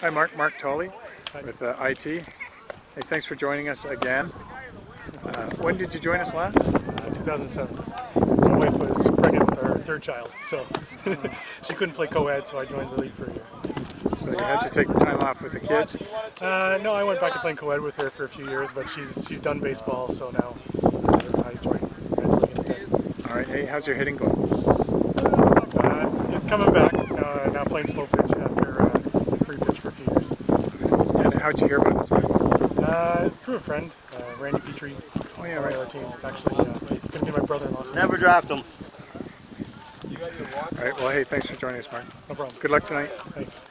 Hi, Mark. Mark Tolley with uh, IT. Hey, thanks for joining us again. Uh, when did you join us last? Uh, 2007. My wife was pregnant with our third child, so she couldn't play co-ed, so I joined the league for a year. So you had to take the time off with the kids. Uh, no, I went back to playing co-ed with her for a few years, but she's she's done baseball, so now I joined men's league instead. All right. Hey, how's your hitting going? Uh, it's, it's coming back. Uh, now playing slow pitch after three pitch for a few years. And how'd you hear about this All Uh, through a friend, uh, Randy Petrie. Oh, yeah, some right. of the other teams. It's actually uh, going to be my brother-in-law. Never draft them. All right. Well, hey, thanks for joining us, Mark. No problem. Good luck tonight. Thanks.